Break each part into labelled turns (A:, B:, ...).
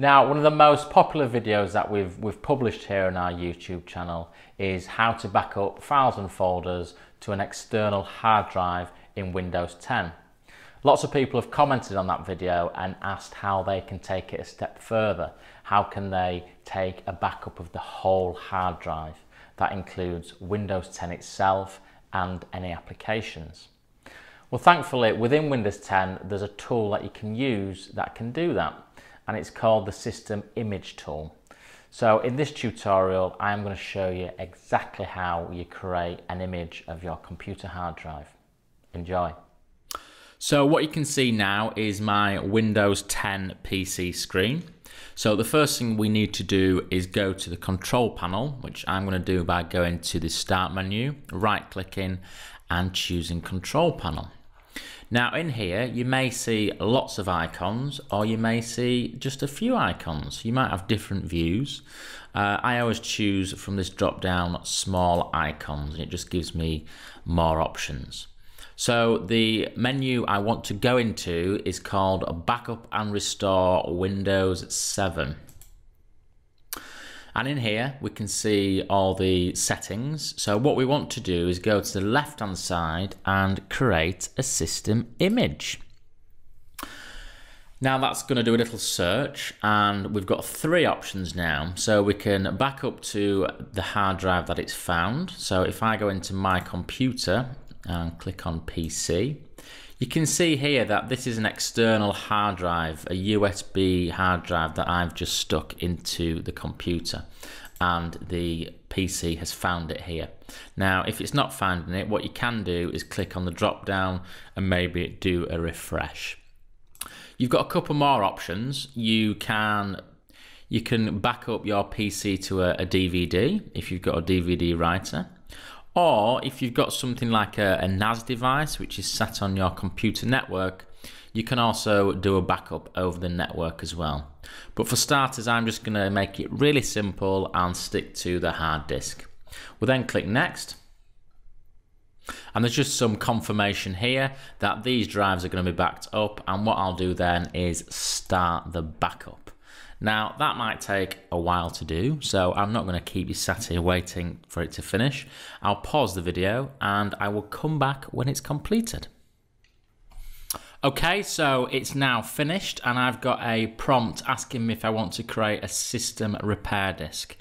A: Now, one of the most popular videos that we've, we've published here on our YouTube channel is how to back up files and folders to an external hard drive in Windows 10. Lots of people have commented on that video and asked how they can take it a step further. How can they take a backup of the whole hard drive? That includes Windows 10 itself and any applications. Well, thankfully, within Windows 10, there's a tool that you can use that can do that, and it's called the System Image Tool. So in this tutorial, I'm going to show you exactly how you create an image of your computer hard drive. Enjoy. So what you can see now is my Windows 10 PC screen. So the first thing we need to do is go to the control panel, which I'm going to do by going to the start menu, right clicking and choosing control panel. Now in here you may see lots of icons or you may see just a few icons. You might have different views. Uh, I always choose from this drop down small icons and it just gives me more options. So the menu I want to go into is called Backup and Restore Windows 7. And in here we can see all the settings. So what we want to do is go to the left hand side and create a system image. Now that's going to do a little search and we've got three options now. So we can back up to the hard drive that it's found. So if I go into my computer and click on PC. You can see here that this is an external hard drive, a USB hard drive that I've just stuck into the computer and the PC has found it here. Now, if it's not finding it, what you can do is click on the drop down and maybe do a refresh. You've got a couple more options. You can you can back up your PC to a, a DVD if you've got a DVD writer. Or if you've got something like a, a NAS device, which is set on your computer network, you can also do a backup over the network as well. But for starters, I'm just going to make it really simple and stick to the hard disk. We'll then click next. And there's just some confirmation here that these drives are going to be backed up. And what I'll do then is start the backup. Now, that might take a while to do, so I'm not going to keep you sat here waiting for it to finish. I'll pause the video and I will come back when it's completed. Okay, so it's now finished and I've got a prompt asking me if I want to create a system repair disk.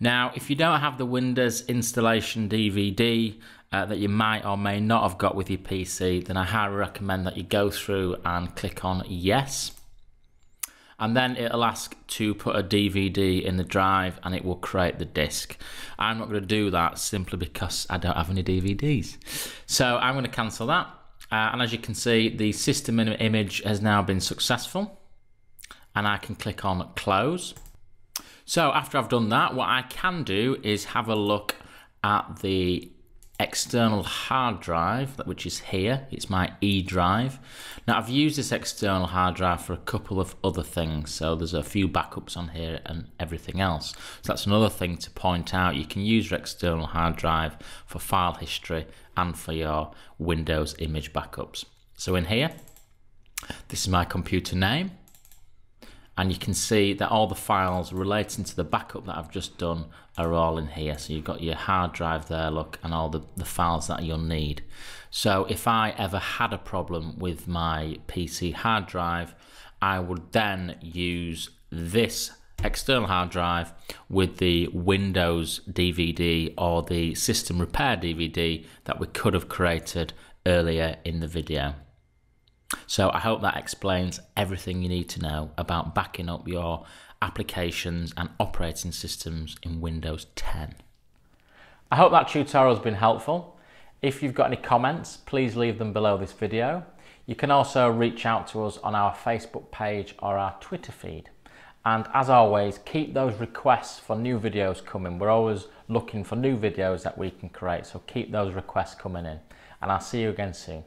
A: Now, if you don't have the Windows installation DVD uh, that you might or may not have got with your PC, then I highly recommend that you go through and click on yes and then it'll ask to put a DVD in the drive and it will create the disc. I'm not going to do that simply because I don't have any DVDs. So I'm going to cancel that. Uh, and as you can see, the system image has now been successful. And I can click on close. So after I've done that, what I can do is have a look at the external hard drive, which is here. It's my E drive. Now, I've used this external hard drive for a couple of other things. So there's a few backups on here and everything else. So that's another thing to point out. You can use your external hard drive for file history and for your Windows image backups. So in here, this is my computer name and you can see that all the files relating to the backup that I've just done are all in here so you've got your hard drive there look and all the, the files that you'll need so if I ever had a problem with my PC hard drive I would then use this external hard drive with the Windows DVD or the system repair DVD that we could have created earlier in the video. So I hope that explains everything you need to know about backing up your applications and operating systems in Windows 10. I hope that tutorial has been helpful. If you've got any comments, please leave them below this video. You can also reach out to us on our Facebook page or our Twitter feed. And as always, keep those requests for new videos coming. We're always looking for new videos that we can create, so keep those requests coming in. And I'll see you again soon.